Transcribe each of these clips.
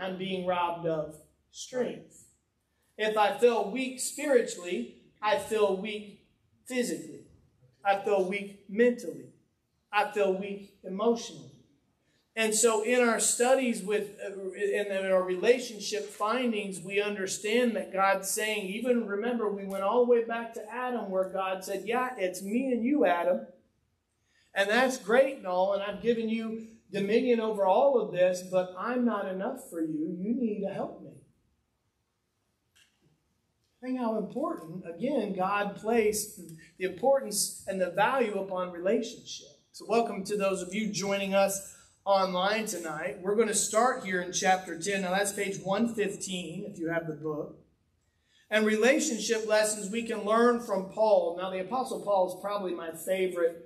I'm being robbed of strength. If I feel weak spiritually, I feel weak physically. I feel weak mentally. I feel weak emotionally. And so, in our studies with, uh, in our relationship findings, we understand that God's saying, even remember, we went all the way back to Adam, where God said, Yeah, it's me and you, Adam. And that's great and all, and I've given you dominion over all of this, but I'm not enough for you. You need to help me. Think how important, again, God placed the importance and the value upon relationship. So, welcome to those of you joining us online tonight. We're going to start here in chapter 10. Now, that's page 115 if you have the book. And relationship lessons we can learn from Paul. Now, the Apostle Paul is probably my favorite,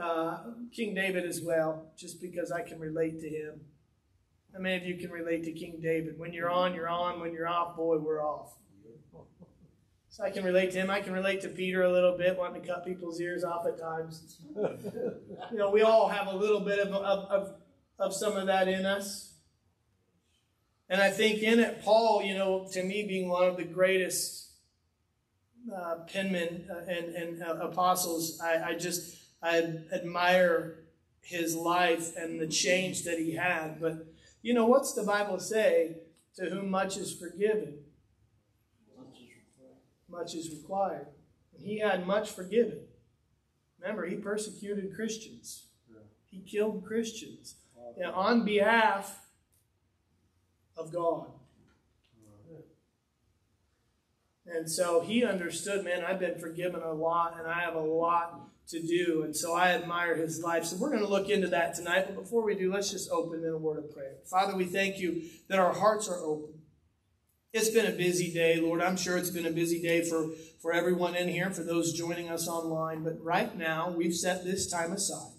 uh, King David as well, just because I can relate to him. How many of you can relate to King David? When you're on, you're on. When you're off, boy, we're off. So I can relate to him. I can relate to Peter a little bit, wanting to cut people's ears off at times. you know, we all have a little bit of, of, of of some of that in us. And I think in it, Paul, you know, to me being one of the greatest uh, penmen uh, and, and uh, apostles, I, I just I admire his life and the change that he had. But you know, what's the Bible say? To whom much is forgiven, much is required. And he had much forgiven. Remember, he persecuted Christians. He killed Christians you know, on behalf of God. And so he understood, man, I've been forgiven a lot and I have a lot to do. And so I admire his life. So we're going to look into that tonight. But before we do, let's just open in a word of prayer. Father, we thank you that our hearts are open. It's been a busy day, Lord. I'm sure it's been a busy day for, for everyone in here, for those joining us online. But right now, we've set this time aside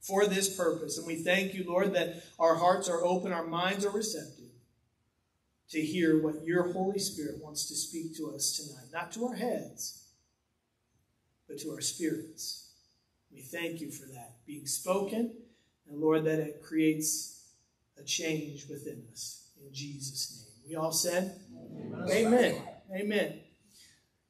for this purpose. And we thank you, Lord, that our hearts are open, our minds are receptive to hear what your Holy Spirit wants to speak to us tonight. Not to our heads, but to our spirits. We thank you for that being spoken, and Lord, that it creates a change within us. In Jesus' name. We all said, Amen. Amen. Amen.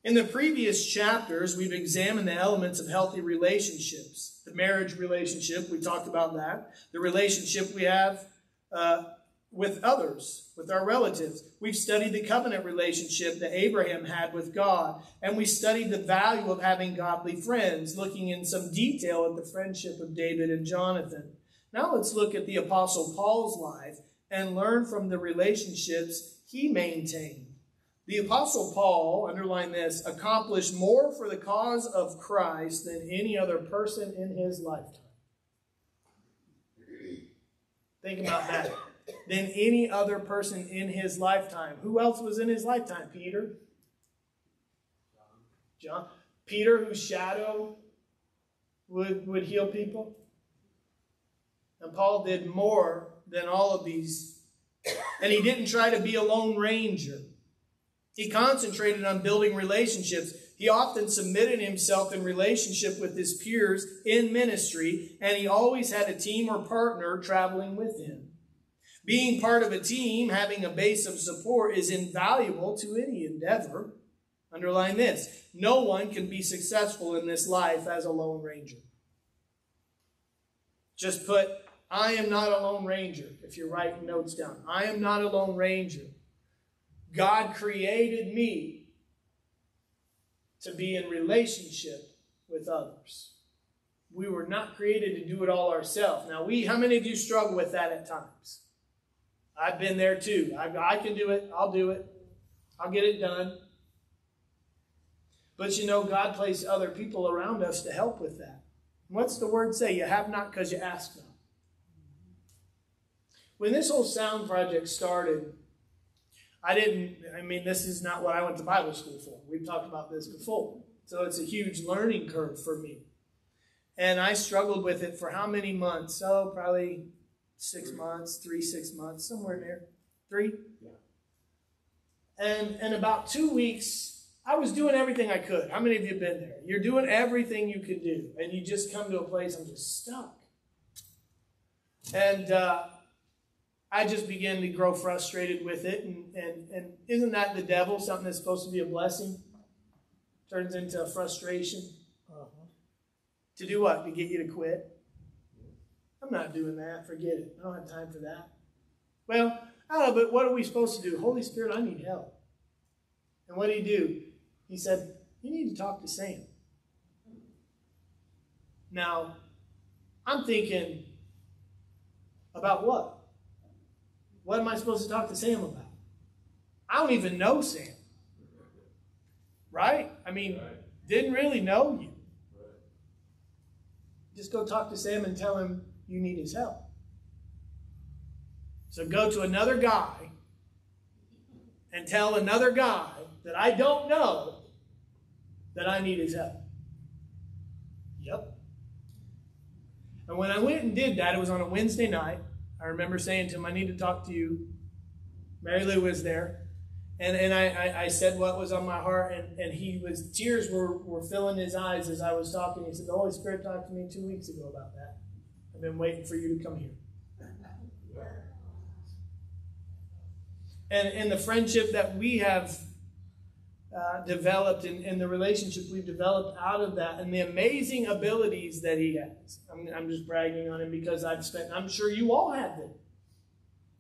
In the previous chapters, we've examined the elements of healthy relationships the marriage relationship, we talked about that. The relationship we have uh, with others, with our relatives. We've studied the covenant relationship that Abraham had with God, and we studied the value of having godly friends, looking in some detail at the friendship of David and Jonathan. Now let's look at the Apostle Paul's life and learn from the relationships he maintained. The Apostle Paul, underline this, accomplished more for the cause of Christ than any other person in his lifetime. Think about that. Than any other person in his lifetime. Who else was in his lifetime? Peter? John? Peter, whose shadow would, would heal people? And Paul did more than all of these. And he didn't try to be a lone ranger. He concentrated on building relationships. He often submitted himself in relationship with his peers in ministry, and he always had a team or partner traveling with him. Being part of a team, having a base of support, is invaluable to any endeavor. Underline this no one can be successful in this life as a lone ranger. Just put, I am not a lone ranger, if you're writing notes down. I am not a lone ranger. God created me to be in relationship with others. We were not created to do it all ourselves. Now, we, how many of you struggle with that at times? I've been there too. I, I can do it. I'll do it. I'll get it done. But you know, God placed other people around us to help with that. What's the word say? You have not because you ask not. When this whole sound project started, I didn't, I mean, this is not what I went to Bible school for. We've talked about this before. So it's a huge learning curve for me. And I struggled with it for how many months? Oh, probably six months, three, six months, somewhere there. Three? Yeah. And, and about two weeks, I was doing everything I could. How many of you have been there? You're doing everything you could do. And you just come to a place, I'm just stuck. And uh, I just began to grow frustrated with it. And, and, and isn't that the devil? Something that's supposed to be a blessing turns into frustration. Uh-huh. To do what? To get you to quit? I'm not doing that. Forget it. I don't have time for that. Well, I don't know, but what are we supposed to do? Holy Spirit, I need help. And what did he do? He said, You need to talk to Sam. Now, I'm thinking, about what? What am I supposed to talk to Sam about? I don't even know Sam. Right? I mean, didn't really know you. Just go talk to Sam and tell him you need his help. So go to another guy and tell another guy that I don't know that I need his help. Yep. And when I went and did that, it was on a Wednesday night. I remember saying to him, I need to talk to you. Mary Lou was there. And, and I, I, I, said what was on my heart, and, and he was, tears were, were filling his eyes as I was talking. He said, The Holy Spirit talked to me two weeks ago about that. I've been waiting for you to come here. And, and the friendship that we have uh, developed and, and, the relationship we've developed out of that and the amazing abilities that he has. I'm, I'm just bragging on him because I've spent, I'm sure you all have them.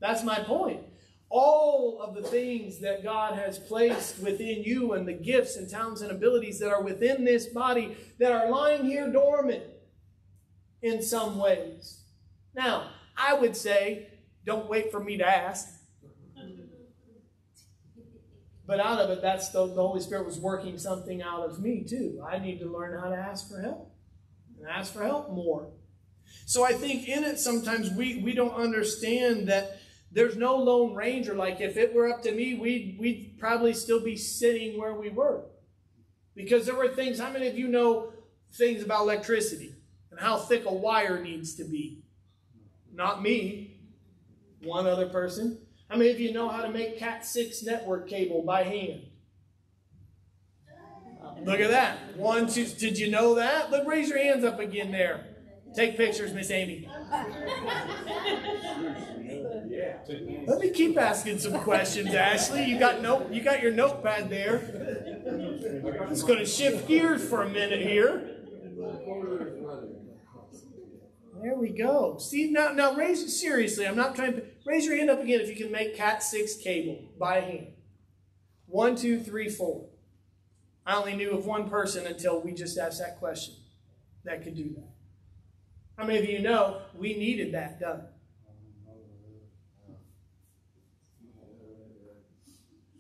That's my point. All of the things that God has placed within you and the gifts and talents and abilities that are within this body that are lying here dormant in some ways. Now, I would say, don't wait for me to ask. But out of it, that's the, the Holy Spirit was working something out of me too. I need to learn how to ask for help and ask for help more. So I think in it sometimes we, we don't understand that there's no lone ranger. Like if it were up to me, we'd, we'd probably still be sitting where we were. Because there were things, how many of you know things about electricity and how thick a wire needs to be? Not me, one other person. How many of you know how to make Cat 6 network cable by hand? Look at that. One, two. Did you know that? Look, raise your hands up again there. Take pictures, Miss Amy. Let me keep asking some questions, Ashley. You got note. You got your notepad there. It's going to shift gears for a minute here. There we go. See now, now raise seriously. I'm not trying to raise your hand up again if you can make Cat six cable by hand. One, two, three, four. I only knew of one person until we just asked that question that could do that. How many of you know we needed that done?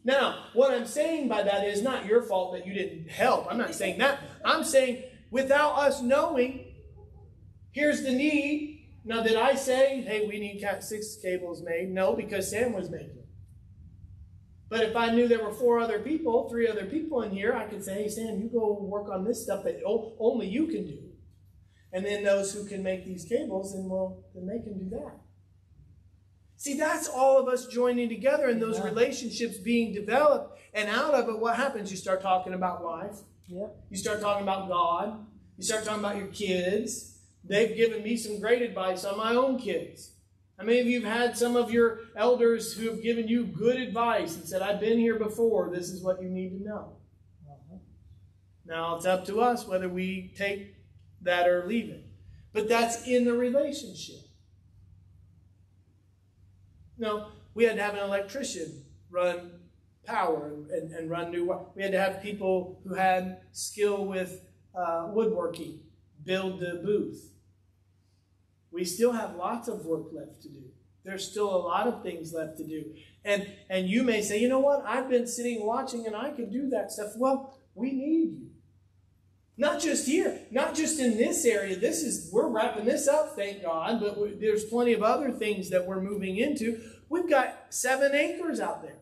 Now, what I'm saying by that is not your fault that you didn't help. I'm not saying that. I'm saying without us knowing, Here's the need. Now, did I say, hey, we need Cat 6 cables made? No, because Sam was making it. But if I knew there were four other people, three other people in here, I could say, hey, Sam, you go work on this stuff that only you can do. And then those who can make these cables, then, well, then they can do that. See, that's all of us joining together and those yeah. relationships being developed. And out of it, what happens? You start talking about life. Yeah. You start talking about God. You start talking about your kids. They've given me some great advice on my own kids. How many of you have had some of your elders who have given you good advice and said, I've been here before, this is what you need to know? Uh-huh. Now it's up to us whether we take that or leave it. But that's in the relationship. No, we had to have an electrician run power and, and run new. We had to have people who had skill with uh, woodworking build the booth. We still have lots of work left to do. There's still a lot of things left to do. And, and you may say, you know what? I've been sitting watching and I can do that stuff. Well, we need you. Not just here, not just in this area. This is, we're wrapping this up, thank God, but we, there's plenty of other things that we're moving into. We've got seven acres out there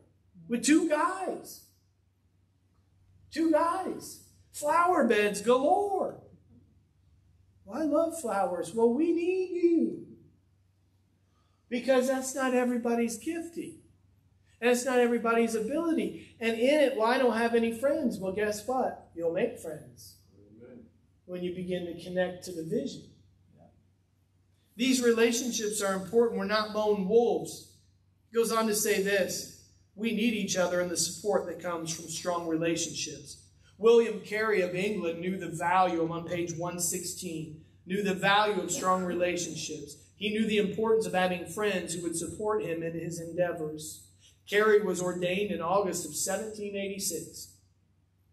with two guys. Two guys. Flower beds galore. Well, I love flowers. Well, we need you. Because that's not everybody's gifting. And it's not everybody's ability. And in it, well, I don't have any friends. Well, guess what? You'll make friends Amen. when you begin to connect to the vision. Yeah. These relationships are important. We're not lone wolves. Goes on to say this we need each other and the support that comes from strong relationships. William Carey of England knew the value, I'm on page 116, knew the value of strong relationships. He knew the importance of having friends who would support him in his endeavors. Carey was ordained in August of 1786.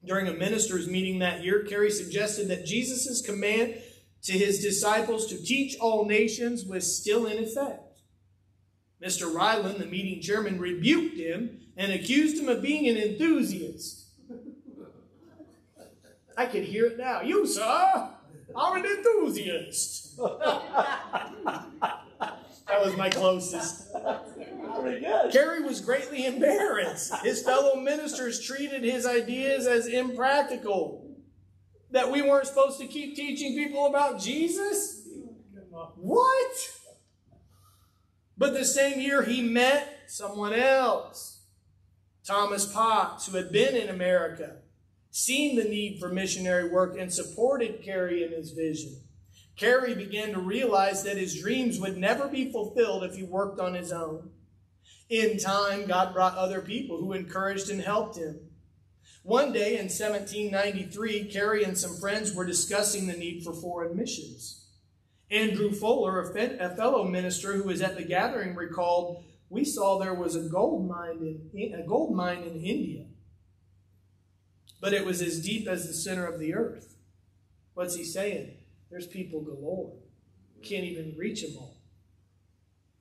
During a minister's meeting that year, Carey suggested that Jesus' command to his disciples to teach all nations was still in effect. Mr. Ryland, the meeting chairman, rebuked him and accused him of being an enthusiast. I can hear it now. You, sir, are an enthusiast. that was my closest. Carey was greatly embarrassed. His fellow ministers treated his ideas as impractical. That we weren't supposed to keep teaching people about Jesus? What? But the same year he met someone else, Thomas Potts, who had been in America, seen the need for missionary work, and supported Carey in his vision. Carey began to realize that his dreams would never be fulfilled if he worked on his own. In time, God brought other people who encouraged and helped him. One day in 1793, Carey and some friends were discussing the need for foreign missions. Andrew Fuller, a, fellow minister who was at the gathering, recalled, "We saw there was a gold mine in a gold mine in India, but it was as deep as the center of the earth." What's he saying? There's people galore. Can't even reach them all.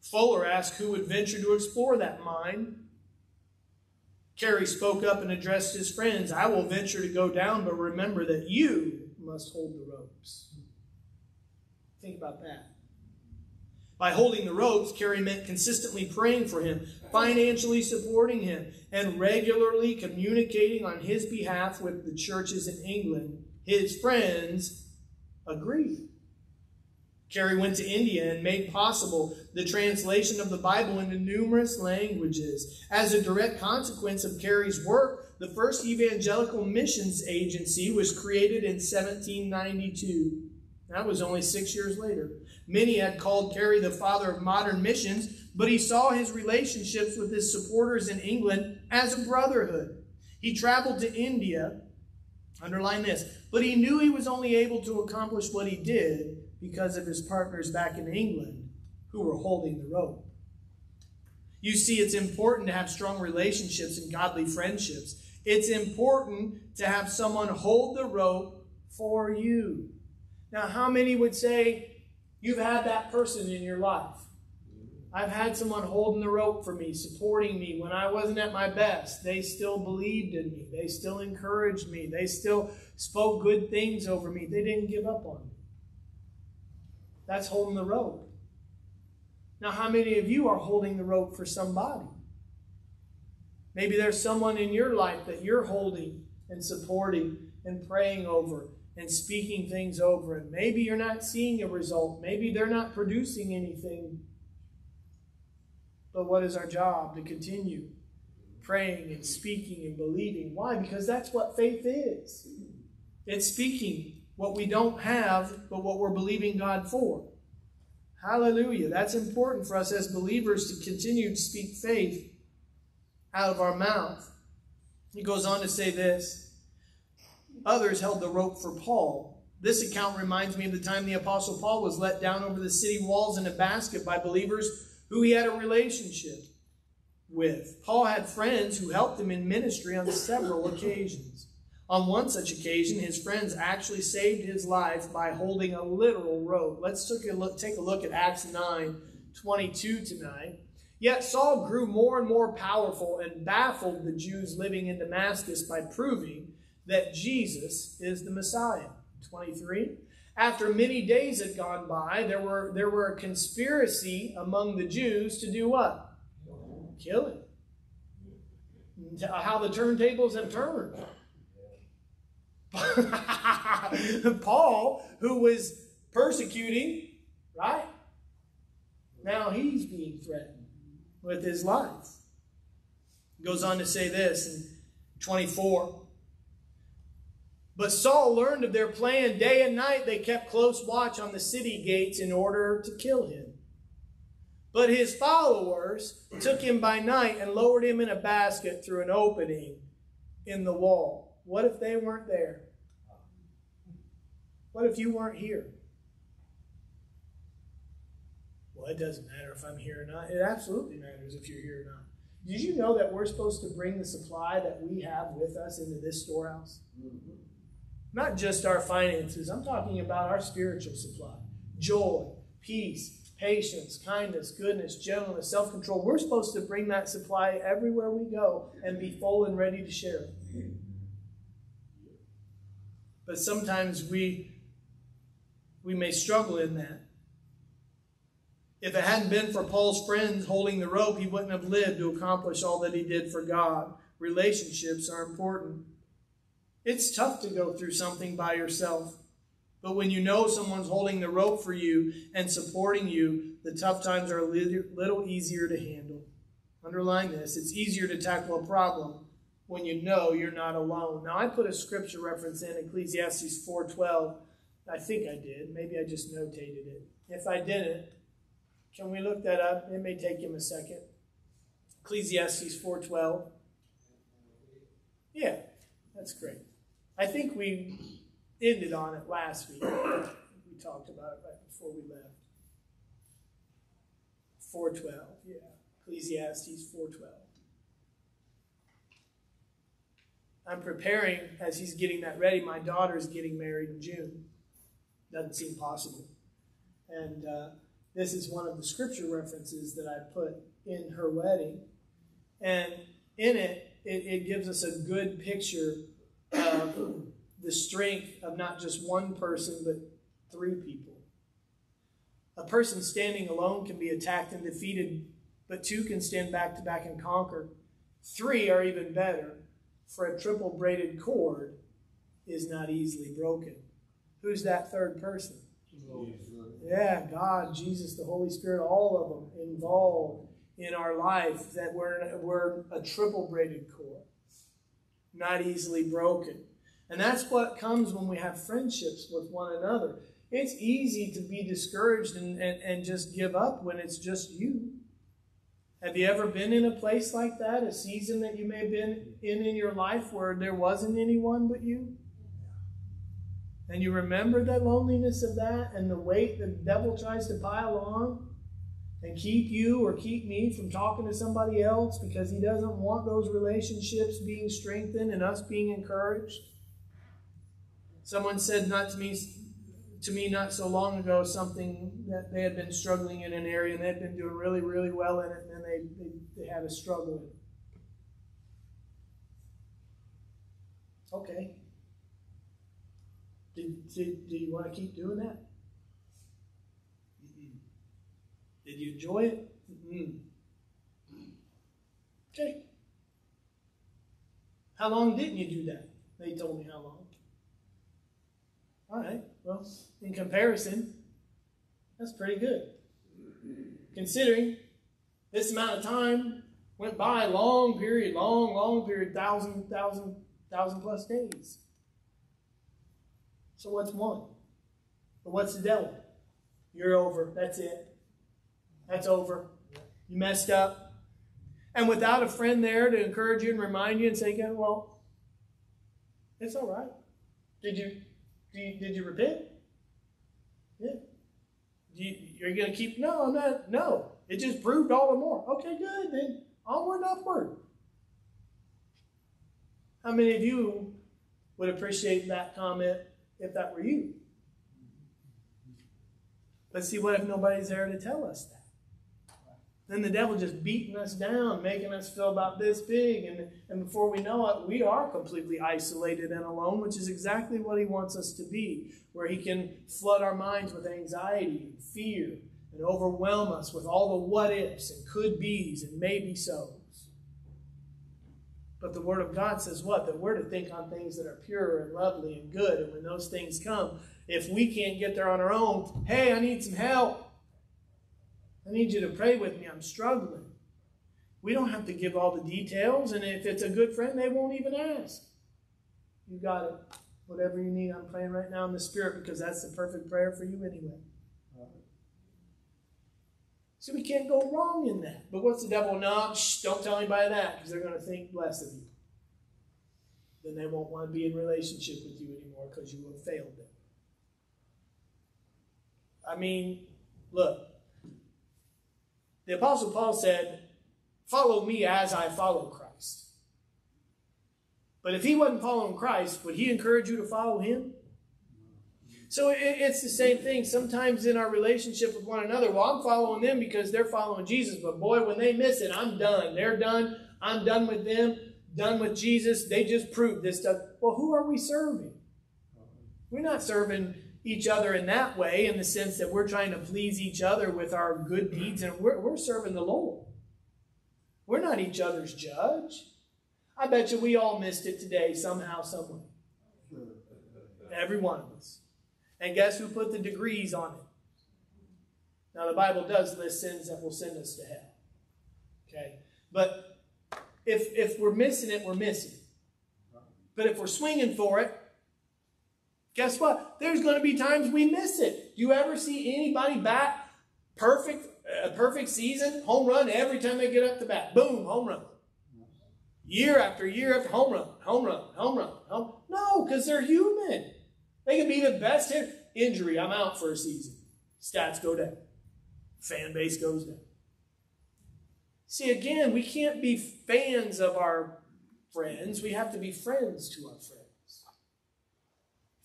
Fuller asked who would venture to explore that mine. Carey spoke up and addressed his friends. I will venture to go down, but remember that you must hold the ropes. Think about that. By holding the ropes, Carey meant consistently praying for him, financially supporting him, and regularly communicating on his behalf with the churches in England. His friends agreed. Carey went to India and made possible the translation of the Bible into numerous languages. As a direct consequence of Carey's work, the first evangelical missions agency was created in 1792. That was only six years later. Many had called Carey the father of modern missions, but he saw his relationships with his supporters in England as a brotherhood. He traveled to India, underline this, but he knew he was only able to accomplish what he did because of his partners back in England who were holding the rope. You see, it's important to have strong relationships and godly friendships. It's important to have someone hold the rope for you. Now, how many would say you've had that person in your life? I've had someone holding the rope for me, supporting me when I wasn't at my best. They still believed in me. They still encouraged me. They still spoke good things over me. They didn't give up on me. That's holding the rope. Now, how many of you are holding the rope for somebody? Maybe there's someone in your life that you're holding and supporting and praying over and speaking things over it. Maybe you're not seeing a result. Maybe they're not producing anything. But what is our job? To continue praying and speaking and believing. Why? Because that's what faith is. It's speaking what we don't have, but what we're believing God for. Hallelujah. That's important for us as believers to continue to speak faith out of our mouth. He goes on to say this Others held the rope for Paul. This account reminds me of the time the Apostle Paul was let down over the city walls in a basket by believers who he had a relationship with. Paul had friends who helped him in ministry on several occasions. On one such occasion, his friends actually saved his life by holding a literal rope. Let's take a look, take a look at Acts 9 22 tonight. Yet Saul grew more and more powerful and baffled the Jews living in Damascus by proving that Jesus is the Messiah. 23. After many days had gone by, there were, there were a conspiracy among the Jews to do what? Kill him. How the turntables have turned. Paul, who was persecuting, right? Now he's being threatened with his life. Goes on to say this in 24. But Saul learned of their plan. Day and night they kept close watch on the city gates in order to kill him. But his followers took him by night and lowered him in a basket through an opening in the wall. What if they weren't there? What if you weren't here? Well, it doesn't matter if I'm here or not. It absolutely matters if you're here or not. Did you know that we're supposed to bring the supply that we have with us into this storehouse? Mm-hmm. Not just our finances, I'm talking about our spiritual supply joy, peace, patience, kindness, goodness, gentleness, self control. We're supposed to bring that supply everywhere we go and be full and ready to share it. But sometimes we, we may struggle in that. If it hadn't been for Paul's friends holding the rope, he wouldn't have lived to accomplish all that he did for God. Relationships are important. It's tough to go through something by yourself. But when you know someone's holding the rope for you and supporting you, the tough times are a little easier to handle. Underline this it's easier to tackle a problem when you know you're not alone. Now, I put a scripture reference in Ecclesiastes 4.12. I think I did. Maybe I just notated it. If I didn't, can we look that up? It may take him a second. Ecclesiastes 4.12. Yeah, that's great. I think we ended on it last week. We talked about it right before we left. 412, yeah. Ecclesiastes 412. I'm preparing as he's getting that ready. My daughter's getting married in June. Doesn't seem possible. And uh, this is one of the scripture references that I put in her wedding. And in it, it, it gives us a good picture of the strength of not just one person, but three people. A person standing alone can be attacked and defeated, but two can stand back to back and conquer. Three are even better, for a triple braided cord is not easily broken. Who's that third person? Yeah, God, Jesus, the Holy Spirit, all of them involved in our life that we're, we're a triple braided cord, not easily broken. And that's what comes when we have friendships with one another. It's easy to be discouraged and, and, and just give up when it's just you. Have you ever been in a place like that, a season that you may have been in in your life where there wasn't anyone but you? And you remember the loneliness of that and the weight the devil tries to pile on and keep you or keep me from talking to somebody else because he doesn't want those relationships being strengthened and us being encouraged? Someone said not to me to me not so long ago something that they had been struggling in an area and they had been doing really, really well in it, and then they, they, they had a struggle Okay. Did, did, do you want to keep doing that? Mm-mm. Did you enjoy it? Mm-mm. Okay. How long didn't you do that? They told me how long. All right, well, in comparison, that's pretty good. Considering this amount of time went by, long period, long, long period, thousand, thousand, thousand plus days. So what's one? But what's the devil? You're over. That's it. That's over. You messed up. And without a friend there to encourage you and remind you and say, well, it's all right. Did you did you, did you repent? Yeah. You, you're going to keep, no, I'm not, no. It just proved all the more. Okay, good. Then onward and upward. How many of you would appreciate that comment if that were you? But see, what if nobody's there to tell us that? Then the devil just beating us down, making us feel about this big. And, and before we know it, we are completely isolated and alone, which is exactly what he wants us to be, where he can flood our minds with anxiety and fear and overwhelm us with all the what ifs and could be's and maybe so's. But the Word of God says what? That we're to think on things that are pure and lovely and good. And when those things come, if we can't get there on our own, hey, I need some help. I need you to pray with me. I'm struggling. We don't have to give all the details, and if it's a good friend, they won't even ask. You got it. Whatever you need, I'm praying right now in the Spirit because that's the perfect prayer for you anyway. So we can't go wrong in that. But what's the devil? No, shh, don't tell anybody that because they're going to think less of you. Then they won't want to be in relationship with you anymore because you have failed them. I mean, look. The Apostle Paul said, Follow me as I follow Christ. But if he wasn't following Christ, would he encourage you to follow him? So it's the same thing. Sometimes in our relationship with one another, well, I'm following them because they're following Jesus. But boy, when they miss it, I'm done. They're done. I'm done with them. Done with Jesus. They just proved this stuff. Well, who are we serving? We're not serving each other in that way, in the sense that we're trying to please each other with our good deeds, and we're, we're serving the Lord. We're not each other's judge. I bet you we all missed it today, somehow, someway. Every one of us. And guess who put the degrees on it? Now, the Bible does list sins that will send us to hell. Okay? But if, if we're missing it, we're missing it. But if we're swinging for it, guess what? There's going to be times we miss it. Do you ever see anybody bat perfect, a perfect season, home run every time they get up to bat? Boom, home run. Year after year after home run, home run, home run. Home. No, because they're human. They can be the best hit. Injury, I'm out for a season. Stats go down. Fan base goes down. See, again, we can't be fans of our friends. We have to be friends to our friends.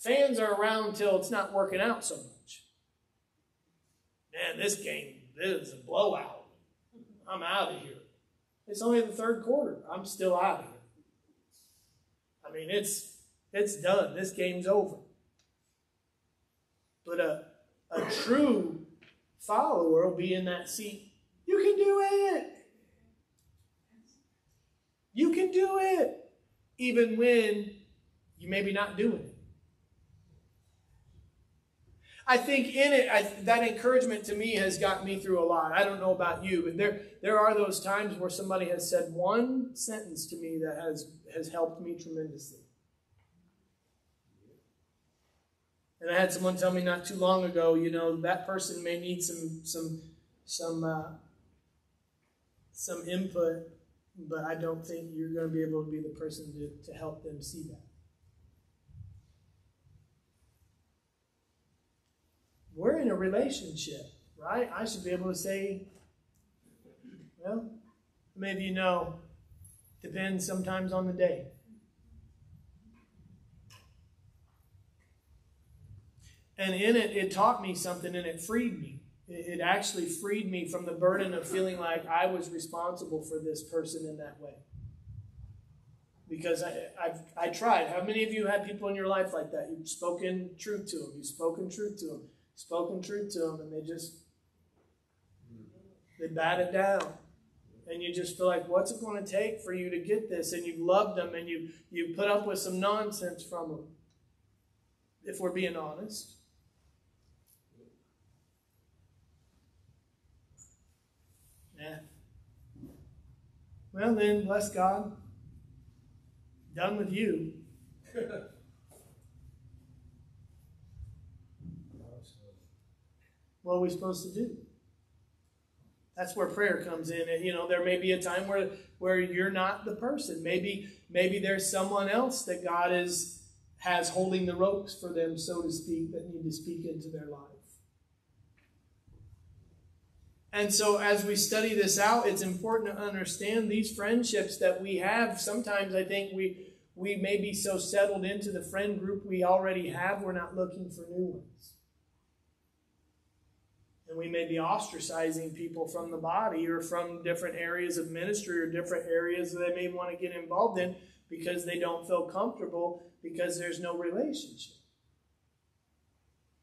Fans are around till it's not working out so much. Man, this game, this is a blowout. I'm out of here. It's only the third quarter. I'm still out of here. I mean, it's it's done. This game's over. But a, a true follower will be in that seat. You can do it. You can do it. Even when you maybe not doing it. I think in it, I, that encouragement to me has got me through a lot. I don't know about you, but there, there are those times where somebody has said one sentence to me that has, has helped me tremendously. And I had someone tell me not too long ago, you know, that person may need some some some uh, some input, but I don't think you're going to be able to be the person to, to help them see that. We're in a relationship, right? I should be able to say, well, maybe you know, depends sometimes on the day. And in it, it taught me something and it freed me. It actually freed me from the burden of feeling like I was responsible for this person in that way. Because I, I've, I tried. How many of you had people in your life like that? You've spoken truth to them. You've spoken truth to them. Spoken truth to them, and they just they bat it down and you just feel like what's it going to take for you to get this and you loved them and you you put up with some nonsense from them if we're being honest Yeah. Well, then, bless God. Done with you. what are we supposed to do? That's where prayer comes in. And, you know, there may be a time where where you're not the person. Maybe maybe there's someone else that God is has holding the ropes for them, so to speak, that need to speak into their life. And so, as we study this out, it's important to understand these friendships that we have. Sometimes I think we, we may be so settled into the friend group we already have, we're not looking for new ones. We may be ostracizing people from the body or from different areas of ministry or different areas that they may want to get involved in because they don't feel comfortable because there's no relationship.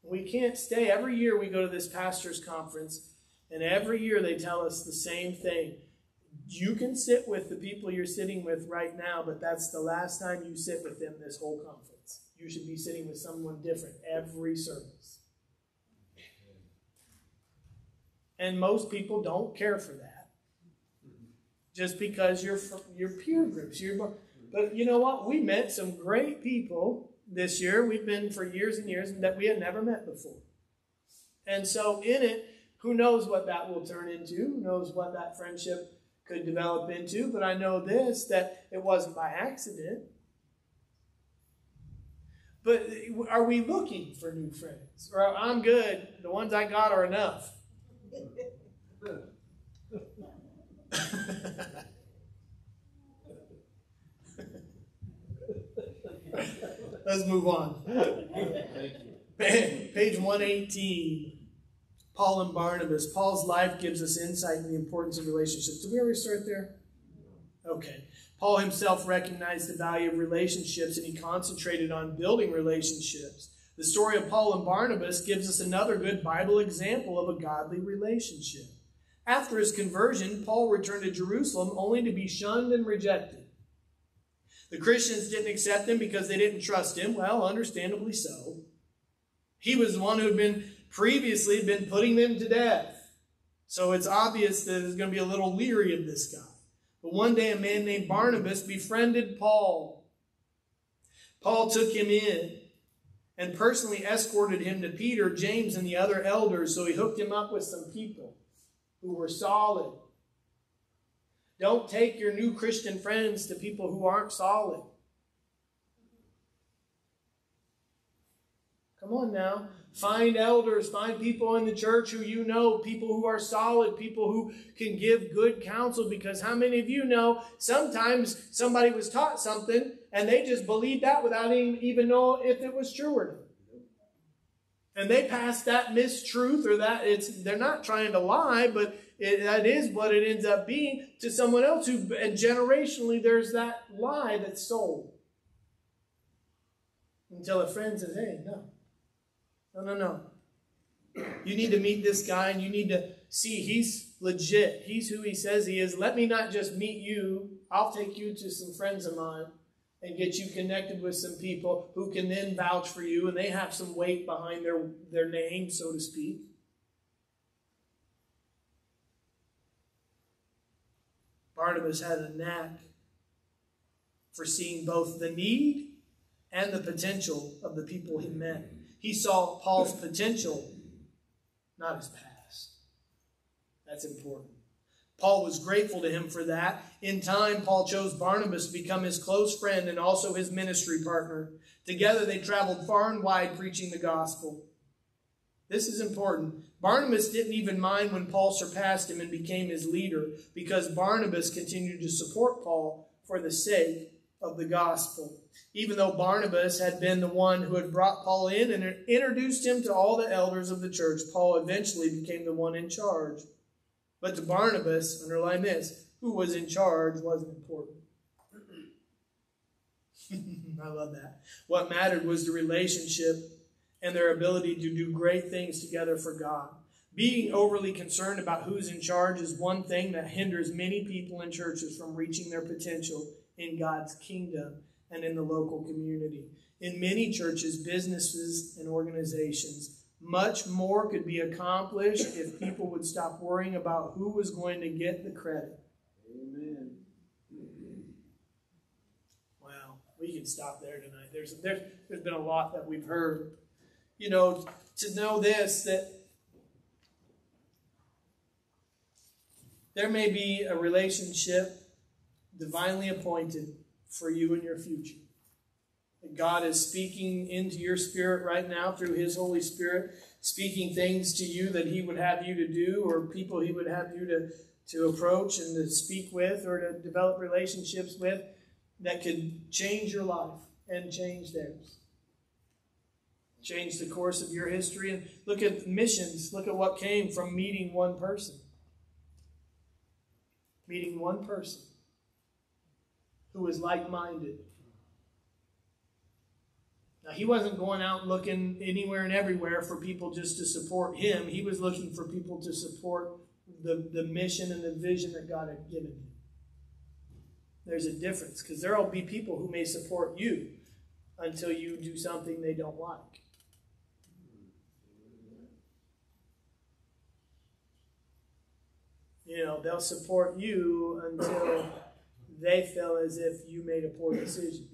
We can't stay. Every year we go to this pastor's conference and every year they tell us the same thing. You can sit with the people you're sitting with right now, but that's the last time you sit with them this whole conference. You should be sitting with someone different every service. And most people don't care for that. Just because you're your peer groups. But you know what? We met some great people this year. We've been for years and years and that we had never met before. And so in it, Who knows what that will turn into? Who knows what that friendship could develop into? But I know this that it wasn't by accident. But eh, are we looking for new friends? Or I'm good, the ones I got are enough. Let's move on. Page 118. Paul and Barnabas. Paul's life gives us insight in the importance of relationships. Did we already start there? Okay. Paul himself recognized the value of relationships and he concentrated on building relationships. The story of Paul and Barnabas gives us another good Bible example of a godly relationship. After his conversion, Paul returned to Jerusalem only to be shunned and rejected. The Christians didn't accept him because they didn't trust him. Well, understandably so. He was the one who had been previously been putting them to death. So it's obvious that it's going to be a little leery of this guy. But one day a man named Barnabas befriended Paul. Paul took him in and personally escorted him to Peter, James, and the other elders. So he hooked him up with some people who were solid. Don't take your new Christian friends to people who aren't solid. Come on now. Find elders, find people in the church who you know, people who are solid, people who can give good counsel. Because how many of you know sometimes somebody was taught something and they just believed that without even know if it was true or not? And they pass that mistruth or that it's they're not trying to lie, but it, that is what it ends up being to someone else who and generationally there's that lie that's sold. Until a friend says, hey, no. No, no, no. You need to meet this guy and you need to see he's legit. He's who he says he is. Let me not just meet you. I'll take you to some friends of mine and get you connected with some people who can then vouch for you and they have some weight behind their, their name, so to speak. Barnabas had a knack for seeing both the need and the potential of the people he met. He saw Paul's potential, not his past. That's important. Paul was grateful to him for that. In time, Paul chose Barnabas to become his close friend and also his ministry partner. Together, they traveled far and wide preaching the gospel. This is important. Barnabas didn't even mind when Paul surpassed him and became his leader because Barnabas continued to support Paul for the sake of the gospel. Even though Barnabas had been the one who had brought Paul in and introduced him to all the elders of the church, Paul eventually became the one in charge. But to Barnabas, underline this, who was in charge wasn't important. I love that. What mattered was the relationship and their ability to do great things together for God. Being overly concerned about who's in charge is one thing that hinders many people in churches from reaching their potential in God's kingdom and in the local community. In many churches, businesses, and organizations, much more could be accomplished if people would stop worrying about who was going to get the credit. Amen. Well, we can stop there tonight. There's, there's, there's been a lot that we've heard. You know, to know this, that there may be a relationship divinely appointed for you in your future. God is speaking into your spirit right now through His Holy Spirit, speaking things to you that He would have you to do, or people He would have you to, to approach and to speak with, or to develop relationships with that could change your life and change theirs. Change the course of your history. And look at missions. Look at what came from meeting one person. Meeting one person who was like minded. Now, he wasn't going out looking anywhere and everywhere for people just to support him. He was looking for people to support the, the mission and the vision that God had given him. There's a difference because there will be people who may support you until you do something they don't like. You know, they'll support you until they feel as if you made a poor decision.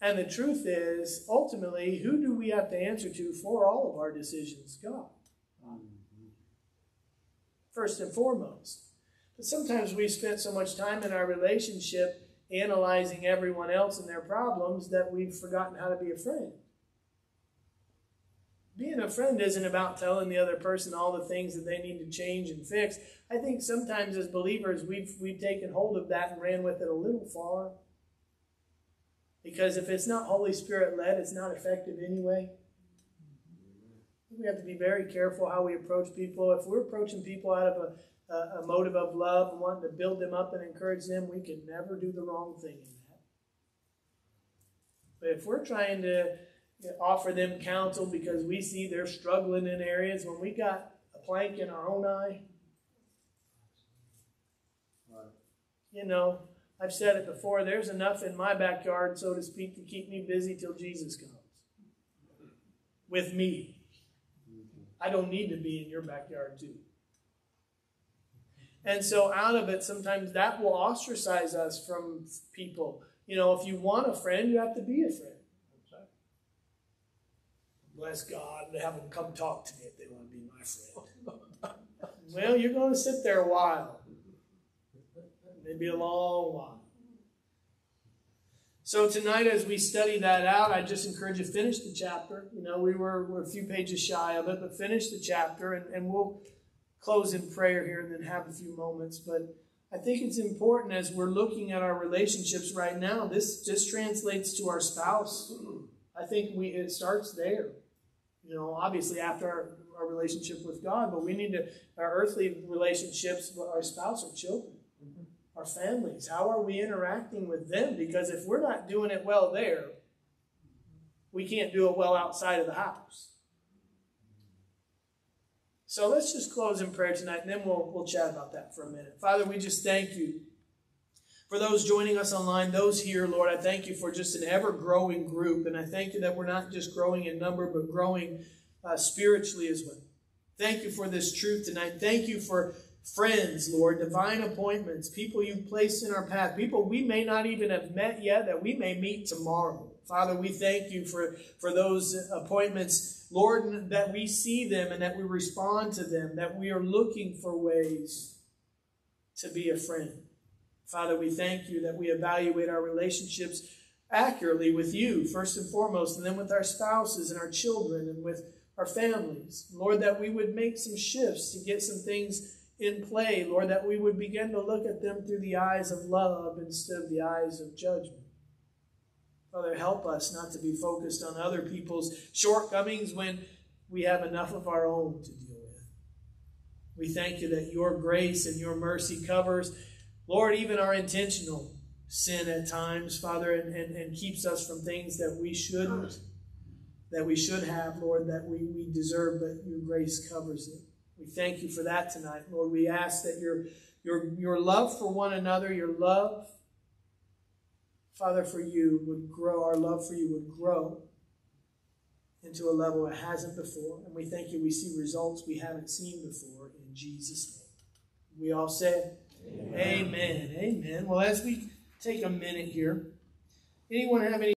And the truth is, ultimately, who do we have to answer to for all of our decisions? God. First and foremost. But sometimes we spend so much time in our relationship analyzing everyone else and their problems that we've forgotten how to be a friend. Being a friend isn't about telling the other person all the things that they need to change and fix. I think sometimes as believers we've we've taken hold of that and ran with it a little far. Because if it's not Holy Spirit led, it's not effective anyway. We have to be very careful how we approach people. If we're approaching people out of a, a, a motive of love and wanting to build them up and encourage them, we can never do the wrong thing in that. But if we're trying to offer them counsel because we see they're struggling in areas when we got a plank in our own eye, you know, I've said it before, there's enough in my backyard, so to speak, to keep me busy till Jesus comes. With me. I don't need to be in your backyard, too. And so, out of it, sometimes that will ostracize us from people. You know, if you want a friend, you have to be a friend. Bless God and have them come talk to me if they want to be my friend. well, you're going to sit there a while maybe a long while. So tonight, as we study that out, I just encourage you to finish the chapter. You know, we were, we're a few pages shy of it, but finish the chapter, and, and we'll close in prayer here and then have a few moments. But I think it's important as we're looking at our relationships right now. This just translates to our spouse. I think we it starts there. You know, obviously after our, our relationship with God, but we need to our earthly relationships, our spouse, our children mm-hmm. our families? How are we interacting with them? Because if we're not doing it well there, we can't do it well outside of the house. So let's just close in prayer tonight and then we'll, we'll chat about that for a minute. Father, we just thank you for those joining us online, those here, Lord. I thank you for just an ever growing group. And I thank you that we're not just growing in number, but growing uh, spiritually as well. Thank you for this truth tonight. Thank you for friends, Lord, divine appointments, people you've placed in our path, people we may not even have met yet that we may meet tomorrow. Father, we thank you for, for those appointments, Lord, that we see them and that we respond to them, that we are looking for ways to be a friend. Father, we thank you that we evaluate our relationships accurately with you, first and foremost, and then with our spouses and our children and with our families. Lord, that we would make some shifts to get some things in play, Lord, that we would begin to look at them through the eyes of love instead of the eyes of judgment. Father, help us not to be focused on other people's shortcomings when we have enough of our own to deal with. We thank you that your grace and your mercy covers, Lord, even our intentional sin at times, Father, and, and, and keeps us from things that we shouldn't, that we should have, Lord, that we, we deserve, but your grace covers it. We thank you for that tonight, Lord. We ask that your, your, your love for one another, your love, Father, for you would grow, our love for you would grow into a level it hasn't before. And we thank you, we see results we haven't seen before in Jesus' name. We all say, Amen. Amen. Amen. Well, as we take a minute here, anyone have any